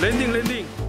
landing landing.